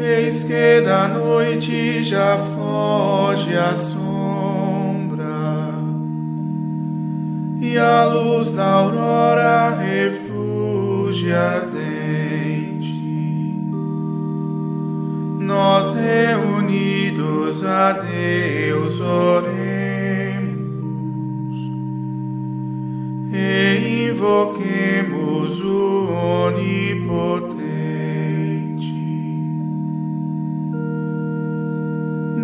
Eis que da noite já foge a sombra e a luz da aurora refúgio ardente. Nós reunidos a Deus oremos e invoquemos o Onipotente.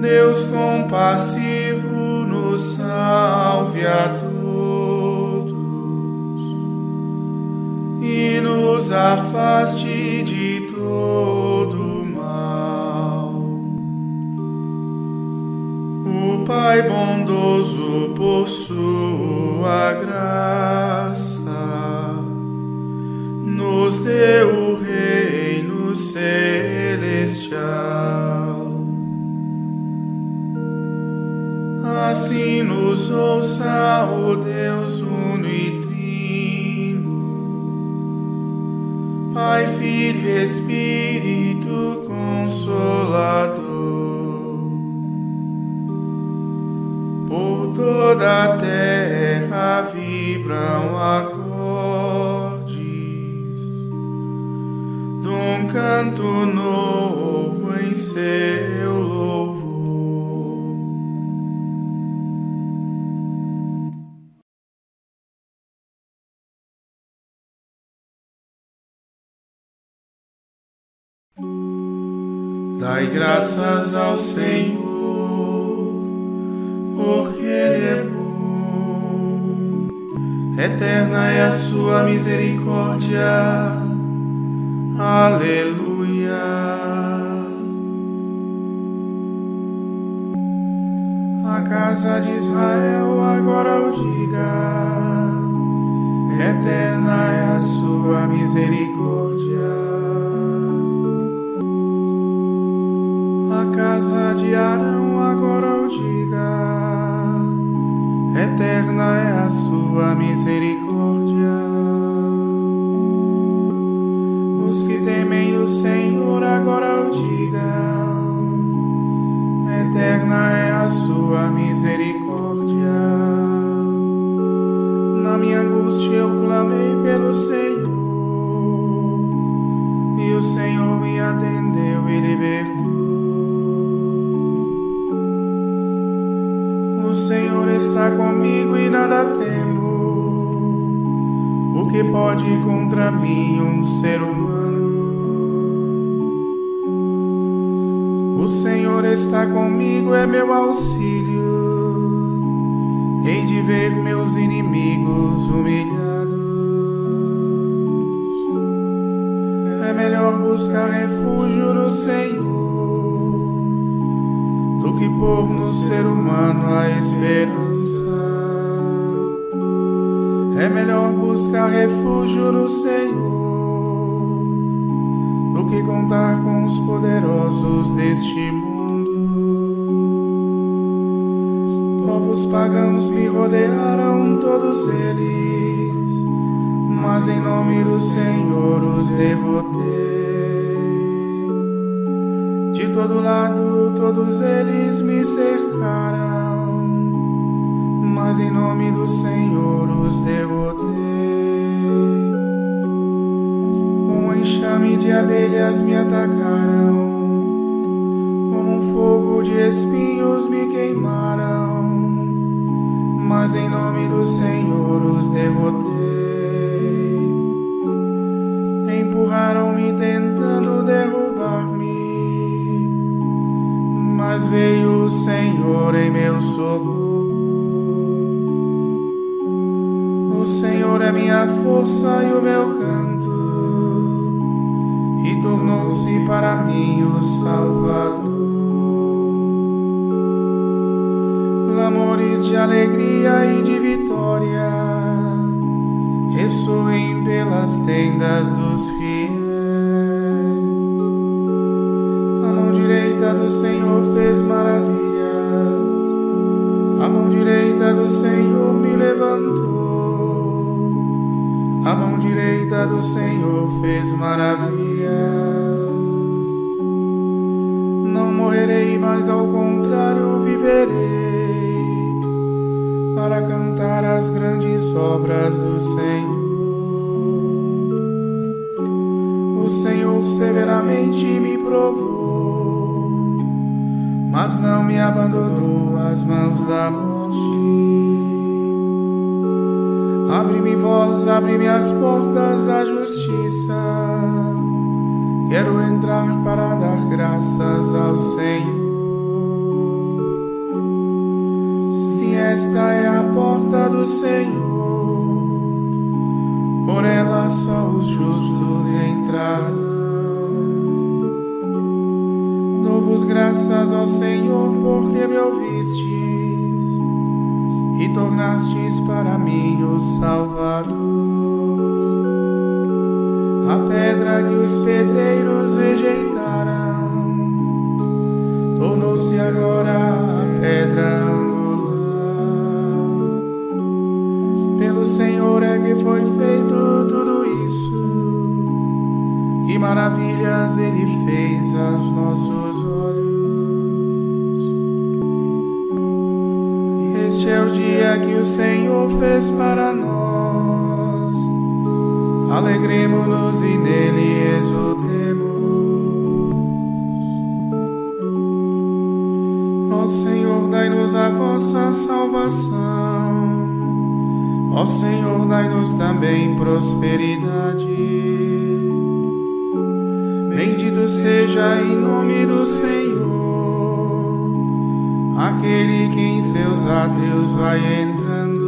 Deus compassivo nos salve a todos e nos afaste de todo mal. O Pai bondoso por sua graça nos deu o reino celestial. Assim nos ouça o Deus uno e trino, Pai, Filho e Espírito Consolador. Por toda a terra vibram acordes de um canto novo em seu graças ao Senhor, porque Ele é bom. Eterna é a sua misericórdia. Aleluia. A casa de Israel agora o diga. Eterna é a sua misericórdia. Casa de Arão agora o diga, eterna é a sua misericórdia. Os que temem o Senhor agora o digam, eterna é a sua misericórdia. Na minha angústia eu clamei pelo Senhor, e o Senhor me atendeu e libertou. Senhor está comigo e nada temo. O que pode contra mim um ser humano? O Senhor está comigo, é meu auxílio. Hei de ver meus inimigos humilhados. É melhor buscar refúgio no Senhor que pôr no ser humano a esperança. É melhor buscar refúgio no Senhor do que contar com os poderosos deste mundo. Povos pagãos me rodearam, todos eles, mas em nome do Senhor os derrotei todo lado todos eles me cercaram, mas em nome do Senhor os derrotei. Com um enxame de abelhas me atacaram, como um fogo de espinhos me queimaram, mas em nome do Senhor os derrotei. Empurraram-me tentando mas veio o Senhor em meu socorro. O Senhor é minha força e o meu canto, e tornou-se para mim o Salvador. Lamores de alegria e de vitória ressoem pelas tendas dos filhos levantou. A mão direita do Senhor fez maravilhas. Não morrerei, mas ao contrário viverei para cantar as grandes obras do Senhor. O Senhor severamente me provou, mas não me abandonou às mãos da morte. Abre-me, vós, abre-me as portas da justiça. Quero entrar para dar graças ao Senhor. Se esta é a porta do Senhor, por ela só os justos entrarão. Dou-vos graças ao Senhor porque me ouvistes e tornastes para mim o Salvador. A pedra que os pedreiros rejeitaram tornou-se agora a pedra angular. Pelo Senhor é que foi feito tudo isso. Que maravilhas Ele fez aos nossos dia que o Senhor fez para nós. Alegremos-nos e nele exultemos. Ó Senhor, dai-nos a vossa salvação. Ó Senhor, dai-nos também prosperidade. Bendito seja em nome do Senhor aquele que em seus átrios vai entrando.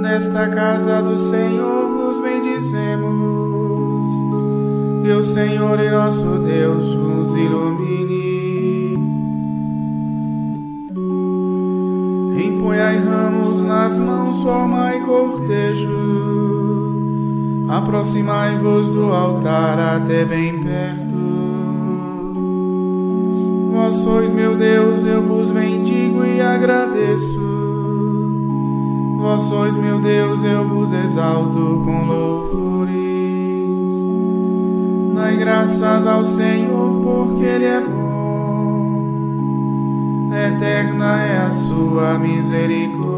Nesta casa do Senhor vos bendizemos, que o Senhor e nosso Deus vos ilumine. Empunhai ramos nas mãos, formai cortejo, aproximai-vos do altar até bem perto. Sois meu Deus, eu vos bendigo e agradeço. Vós sois meu Deus, eu vos exalto com louvores. Dai graças ao Senhor, porque Ele é bom. Eterna é a sua misericórdia.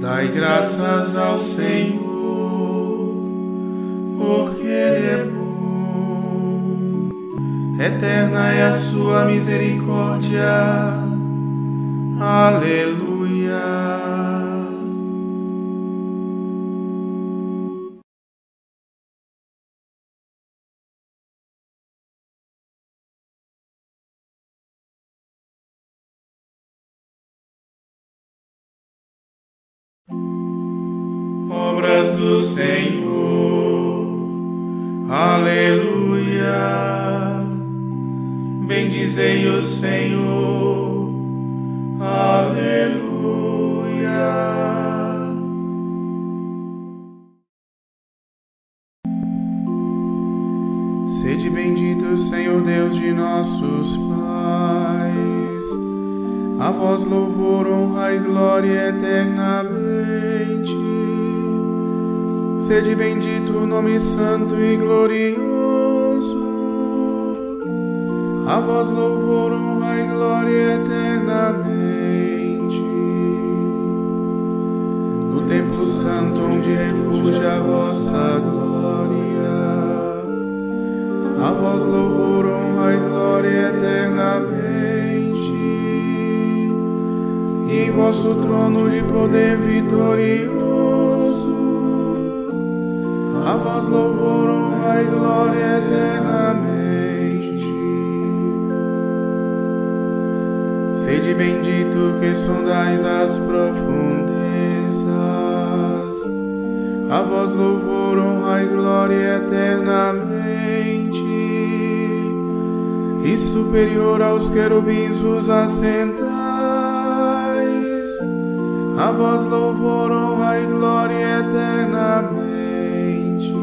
Dai graças ao Senhor, porque Ele é bom. Eterna é a sua misericórdia. Aleluia. Nossos pais. A vós louvor, honra e glória eternamente. Sede bendito o nome santo e glorioso. A vós louvor, honra e glória eternamente. No templo santo onde refugia a vossa glória. A vós louvor, honra e glória eternamente. E em vosso trono de poder vitorioso. A vós louvor, honra e glória eternamente. Sede bendito que sondais as profundezas a vós louvor, honra e glória eternamente. E superior aos querubins vos assentais, a vós louvor, honra e glória eternamente.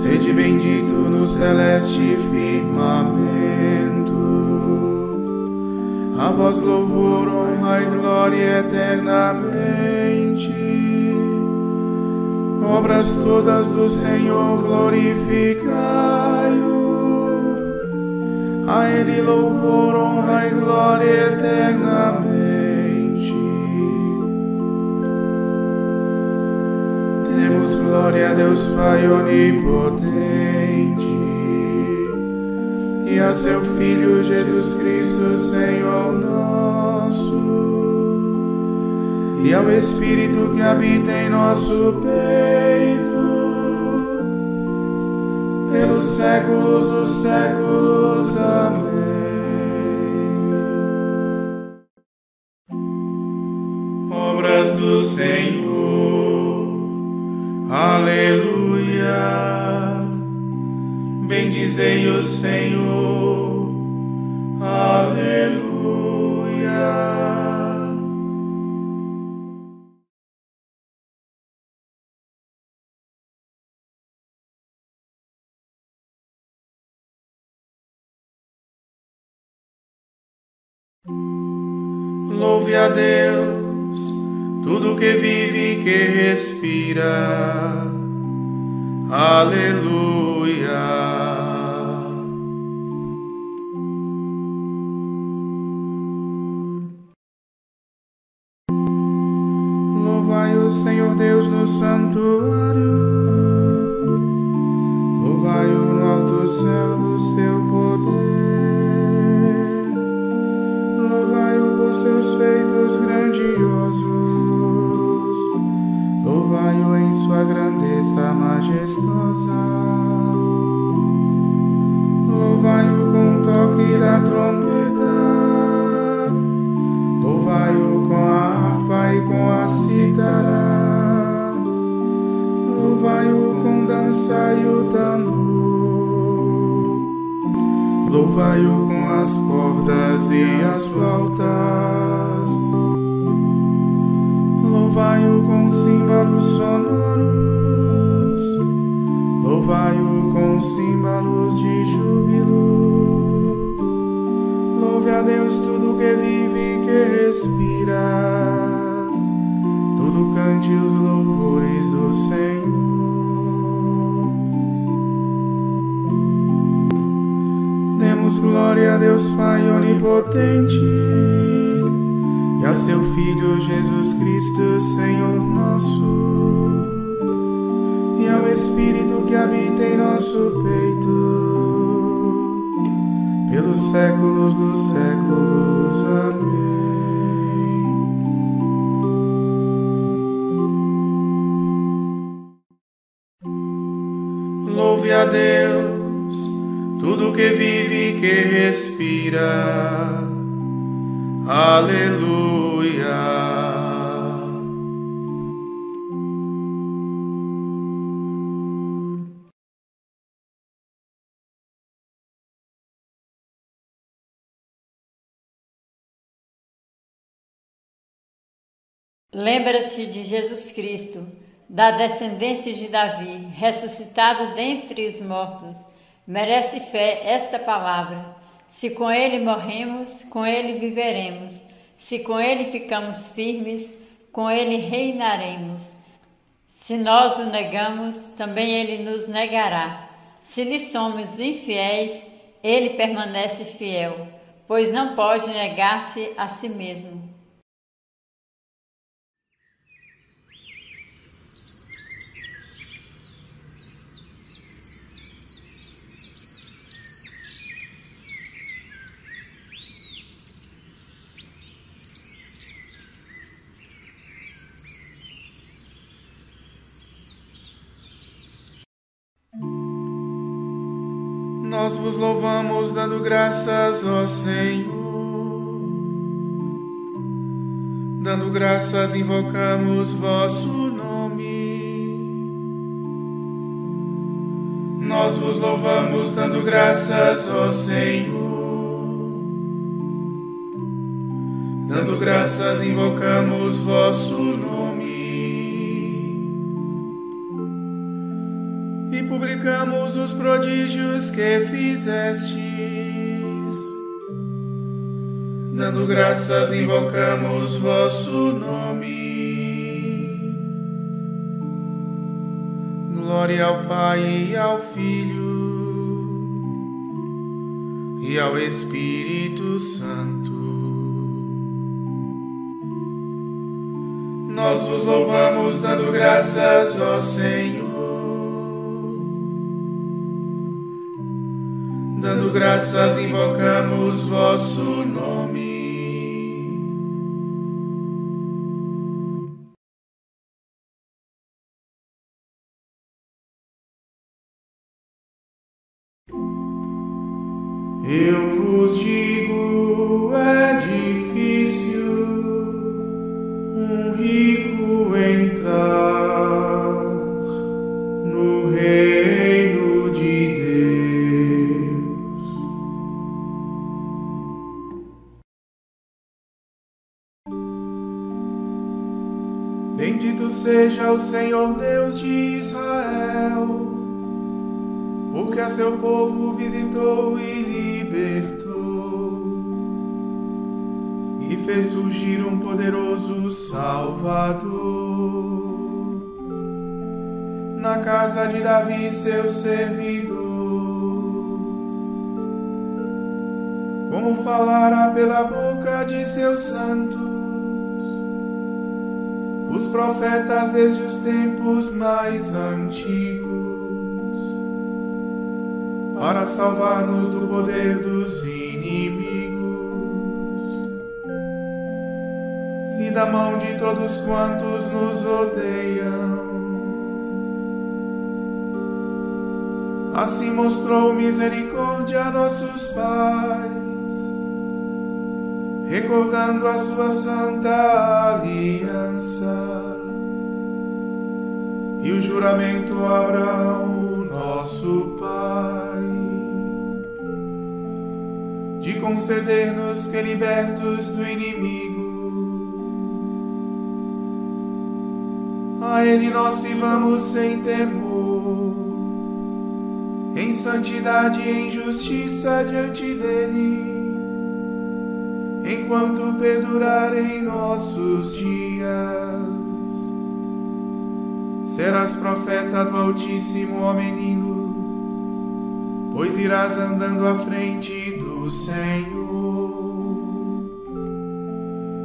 Sede bendito no celeste firmamento, a vós louvor, honra e glória eternamente obras todas do Senhor glorificai-o. A Ele louvor, honra e glória eternamente. Temos glória a Deus Pai onipotente e a seu Filho Jesus Cristo, Senhor nosso e ao Espírito que habita em nosso peito, pelos séculos dos séculos. Amém. Obras do Senhor, Aleluia. Bendizei o Senhor, Aleluia. A Deus, tudo que vive e que respira. Aleluia. Louvai o Senhor Deus no santuário, seus feitos grandiosos. Louvai-o em sua grandeza majestosa. Louvai-o com o toque da trombeta. Louvai-o com a harpa e com a cítara. Louvai-o com dança e o tambor. Louvai-o com as cordas e as flautas. Louvai-o com símbolos sonoros. Louvai-o com símbolos de júbilo. Louve a Deus tudo que vive e que respira. Tudo cante os louvores do Senhor. Deus Pai onipotente e a seu Filho Jesus Cristo, Senhor nosso, e ao Espírito que habita em nosso peito, pelos séculos dos séculos. Amém. Louve a Deus tudo que vive e que respira. Aleluia. Lembra-te de Jesus Cristo, da descendência de Davi, ressuscitado dentre os mortos Merece fé esta palavra. Se com ele morremos, com ele viveremos. Se com ele ficamos firmes, com ele reinaremos. Se nós o negamos, também ele nos negará. Se lhe somos infiéis, ele permanece fiel, pois não pode negar-se a si mesmo. Nós vos louvamos, dando graças, ó Senhor. Dando graças, invocamos vosso nome. Nós vos louvamos, dando graças, ó Senhor. Dando graças, invocamos vosso nome. Publicamos os prodígios que fizestes. Dando graças, invocamos vosso nome. Glória ao Pai e ao Filho e ao Espírito Santo Nós vos louvamos, dando graças, ó Senhor. Dando graças, invocamos vosso nome. Bendito seja o Senhor Deus de Israel, porque a seu povo visitou e libertou e fez surgir um poderoso Salvador. Na casa de Davi, seu servidor, como falara pela boca de seus santos, os profetas desde os tempos mais antigos, para salvar-nos do poder dos inimigos e da mão de todos quantos nos odeiam. Assim mostrou misericórdia a nossos pais, recordando a sua santa aliança. E o juramento a Abraão, nosso pai, de conceder-nos que libertos do inimigo a Ele nós sirvamos sem temor, em santidade e em justiça diante dEle, enquanto perdurarem nossos dias. Serás profeta do Altíssimo, ó menino, pois irás andando à frente do Senhor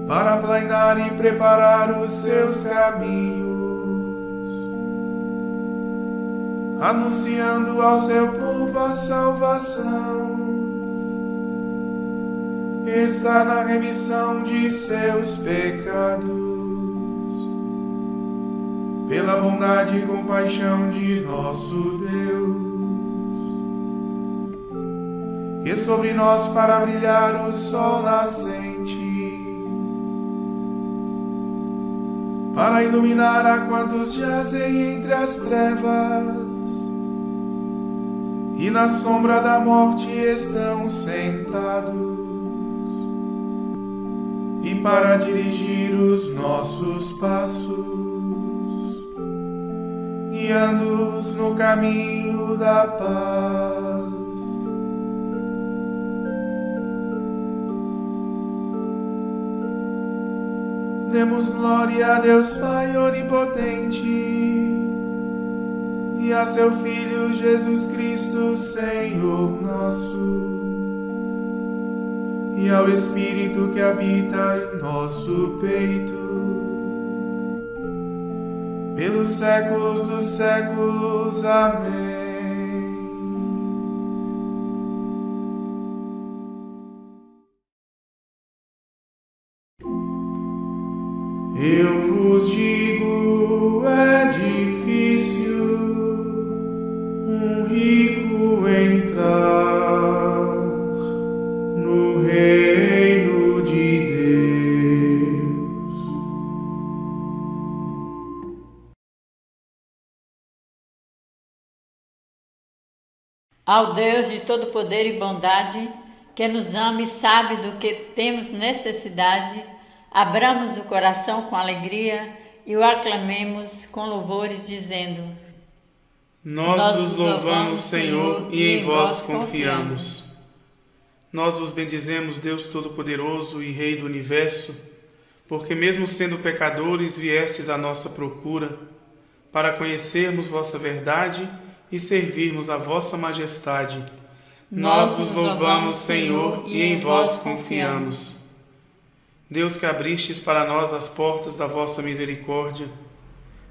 para planear e preparar os seus caminhos anunciando ao seu povo a salvação. Está na remissão de seus pecados, pela bondade e compaixão de nosso Deus, que sobre nós fará brilhar o sol nascente, para iluminar a quantos jazem entre as trevas e na sombra da morte estão sentados, e para dirigir os nossos passos, guiando-os no caminho da paz. Demos glória a Deus Pai onipotente e a seu Filho Jesus Cristo, Senhor nosso, e ao Espírito que habita em nosso peito, pelos séculos dos séculos. Amém. Eu vos digo, é difícil um rico entrar. Ao Deus de todo poder e bondade, que nos ama e sabe do que temos necessidade, abramos o coração com alegria e o aclamemos com louvores, dizendo: Nós vos louvamos, Senhor, e em vós confiamos. Nós vos bendizemos, Deus Todo-Poderoso e Rei do Universo, porque, mesmo sendo pecadores, viestes à nossa procura, para conhecermos vossa verdade e servirmos a vossa majestade. Nós vos louvamos, Senhor, e em vós confiamos. Deus que abristes para nós as portas da vossa misericórdia,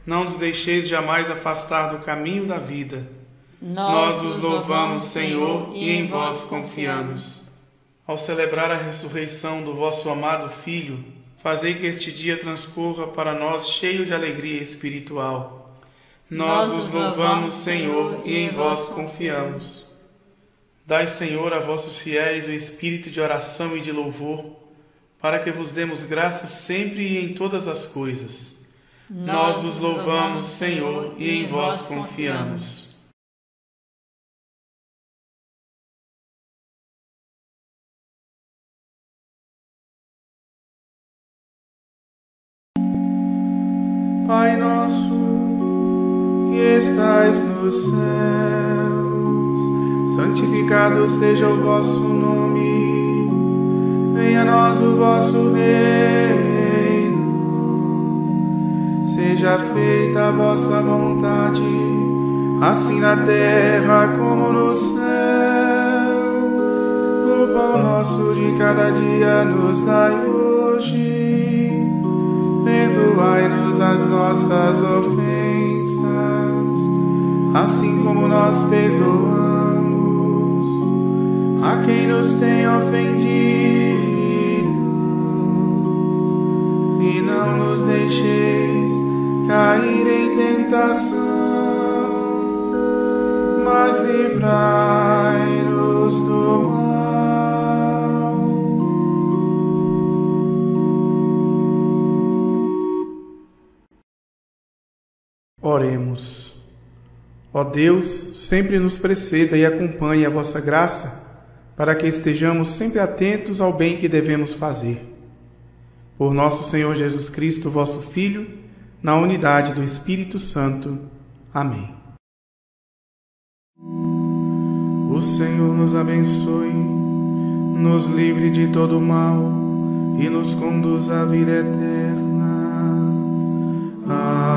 não nos deixeis jamais afastar do caminho da vida. Nós, vos louvamos, Senhor, e em vós confiamos. Ao celebrar a ressurreição do vosso amado Filho, fazei que este dia transcorra para nós cheio de alegria espiritual. Nós vos louvamos, Senhor, e em vós confiamos. Dai, Senhor, a vossos fiéis o espírito de oração e de louvor para que vos demos graça sempre e em todas as coisas. Nós vos louvamos, Senhor, e em vós confiamos. Santificado seja o vosso nome. Venha a nós o vosso reino, seja feita a vossa vontade, assim na terra como no céu. O pão nosso de cada dia nos dai hoje, perdoai-nos as nossas ofensas, assim como nós perdoamos a quem nos tem ofendido e não nos deixeis cair em tentação, mas livrai-nos do mal. Oremos. Ó Deus, sempre nos preceda e acompanhe a vossa graça, para que estejamos sempre atentos ao bem que devemos fazer por nosso Senhor Jesus Cristo, vosso Filho, na unidade do Espírito Santo. Amém. O Senhor nos abençoe, nos livre de todo mal e nos conduz à vida eterna. Amém.